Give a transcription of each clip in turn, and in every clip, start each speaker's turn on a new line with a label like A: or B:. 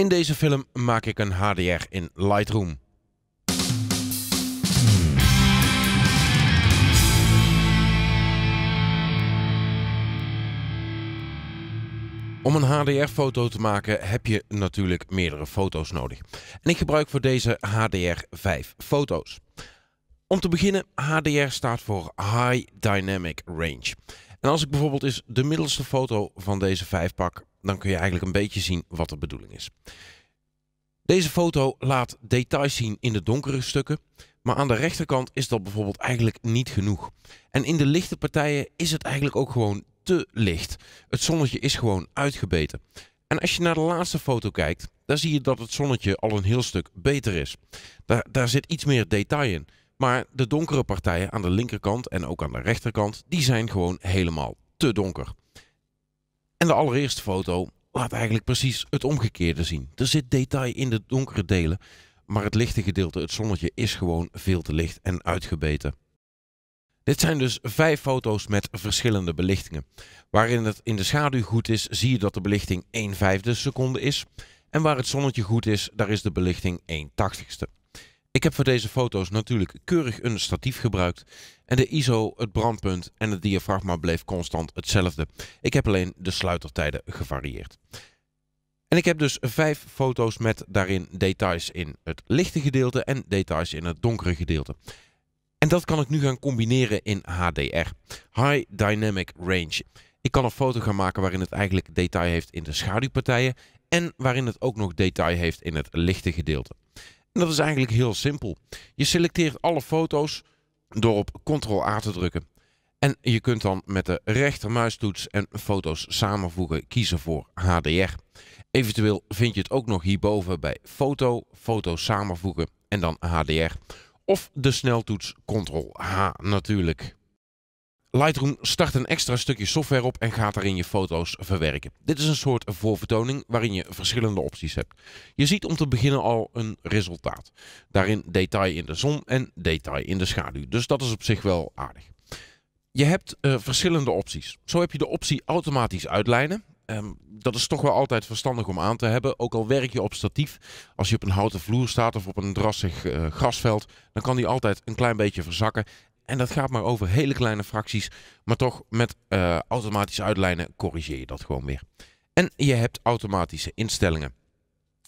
A: In deze film maak ik een HDR in Lightroom. Om een HDR-foto te maken heb je natuurlijk meerdere foto's nodig. En ik gebruik voor deze HDR 5 foto's. Om te beginnen, HDR staat voor High Dynamic Range. En als ik bijvoorbeeld eens de middelste foto van deze 5 pak, dan kun je eigenlijk een beetje zien wat de bedoeling is. Deze foto laat details zien in de donkere stukken, maar aan de rechterkant is dat bijvoorbeeld eigenlijk niet genoeg. En in de lichte partijen is het eigenlijk ook gewoon te licht. Het zonnetje is gewoon uitgebeten. En als je naar de laatste foto kijkt, dan zie je dat het zonnetje al een heel stuk beter is. Daar, daar zit iets meer detail in. Maar de donkere partijen aan de linkerkant en ook aan de rechterkant, die zijn gewoon helemaal te donker. En de allereerste foto laat eigenlijk precies het omgekeerde zien. Er zit detail in de donkere delen, maar het lichte gedeelte, het zonnetje, is gewoon veel te licht en uitgebeten. Dit zijn dus vijf foto's met verschillende belichtingen. Waarin het in de schaduw goed is, zie je dat de belichting 1 vijfde seconde is. En waar het zonnetje goed is, daar is de belichting 1 tachtigste. Ik heb voor deze foto's natuurlijk keurig een statief gebruikt. En de ISO, het brandpunt en het diafragma bleef constant hetzelfde. Ik heb alleen de sluitertijden gevarieerd. En ik heb dus vijf foto's met daarin details in het lichte gedeelte en details in het donkere gedeelte. En dat kan ik nu gaan combineren in HDR, High Dynamic Range. Ik kan een foto gaan maken waarin het eigenlijk detail heeft in de schaduwpartijen en waarin het ook nog detail heeft in het lichte gedeelte. Dat is eigenlijk heel simpel. Je selecteert alle foto's door op Ctrl-A te drukken. En je kunt dan met de rechtermuistoets en foto's samenvoegen kiezen voor HDR. Eventueel vind je het ook nog hierboven bij foto, foto's samenvoegen en dan HDR. Of de sneltoets Ctrl-H natuurlijk. Lightroom start een extra stukje software op en gaat daarin je foto's verwerken. Dit is een soort voorvertoning waarin je verschillende opties hebt. Je ziet om te beginnen al een resultaat. Daarin detail in de zon en detail in de schaduw. Dus dat is op zich wel aardig. Je hebt uh, verschillende opties. Zo heb je de optie automatisch uitlijnen. Um, dat is toch wel altijd verstandig om aan te hebben. Ook al werk je op statief. Als je op een houten vloer staat of op een drassig uh, grasveld. Dan kan die altijd een klein beetje verzakken. En dat gaat maar over hele kleine fracties. Maar toch met uh, automatische uitlijnen corrigeer je dat gewoon weer. En je hebt automatische instellingen.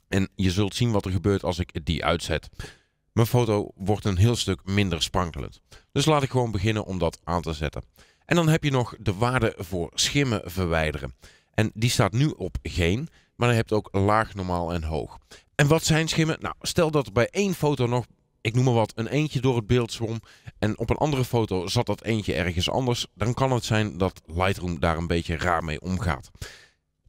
A: En je zult zien wat er gebeurt als ik die uitzet. Mijn foto wordt een heel stuk minder sprankelend. Dus laat ik gewoon beginnen om dat aan te zetten. En dan heb je nog de waarde voor schimmen verwijderen. En die staat nu op geen, maar je ook laag, normaal en hoog. En wat zijn schimmen? Nou, stel dat er bij één foto nog, ik noem maar wat, een eentje door het beeld zwom. En op een andere foto zat dat eentje ergens anders. Dan kan het zijn dat Lightroom daar een beetje raar mee omgaat.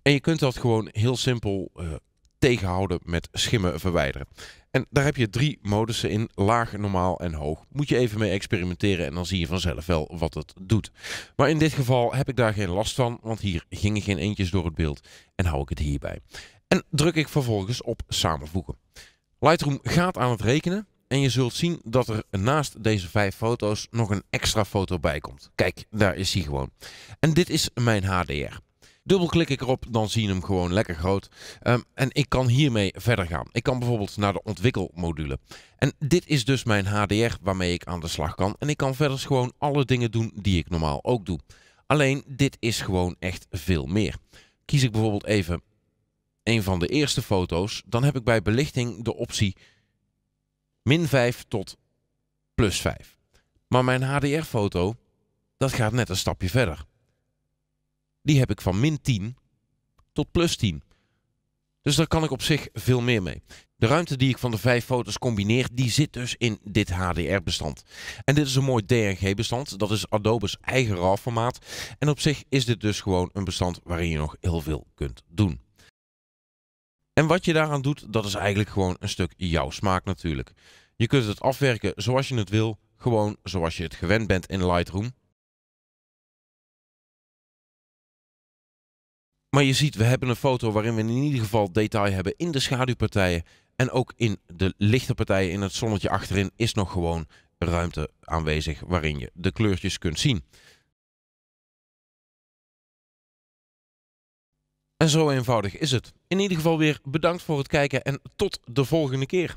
A: En je kunt dat gewoon heel simpel uh, tegenhouden met schimmen verwijderen. En daar heb je drie modussen in, laag, normaal en hoog. Moet je even mee experimenteren en dan zie je vanzelf wel wat het doet. Maar in dit geval heb ik daar geen last van, want hier gingen geen eentjes door het beeld en hou ik het hierbij. En druk ik vervolgens op samenvoegen. Lightroom gaat aan het rekenen en je zult zien dat er naast deze vijf foto's nog een extra foto bij komt. Kijk, daar is hij gewoon. En dit is mijn HDR. Dubbelklik ik erop, dan zie je hem gewoon lekker groot. Um, en ik kan hiermee verder gaan. Ik kan bijvoorbeeld naar de ontwikkelmodule. En dit is dus mijn HDR waarmee ik aan de slag kan. En ik kan verder gewoon alle dingen doen die ik normaal ook doe. Alleen dit is gewoon echt veel meer. Kies ik bijvoorbeeld even een van de eerste foto's, dan heb ik bij belichting de optie min 5 tot plus 5. Maar mijn HDR-foto, dat gaat net een stapje verder die heb ik van min 10 tot plus 10. Dus daar kan ik op zich veel meer mee. De ruimte die ik van de vijf foto's combineer, die zit dus in dit HDR-bestand. En dit is een mooi DNG-bestand. Dat is Adobe's eigen RAW-formaat. En op zich is dit dus gewoon een bestand waarin je nog heel veel kunt doen. En wat je daaraan doet, dat is eigenlijk gewoon een stuk jouw smaak natuurlijk. Je kunt het afwerken zoals je het wil, gewoon zoals je het gewend bent in Lightroom. Maar je ziet, we hebben een foto waarin we in ieder geval detail hebben in de schaduwpartijen. En ook in de lichte partijen in het zonnetje achterin is nog gewoon ruimte aanwezig waarin je de kleurtjes kunt zien. En zo eenvoudig is het. In ieder geval weer bedankt voor het kijken en tot de volgende keer.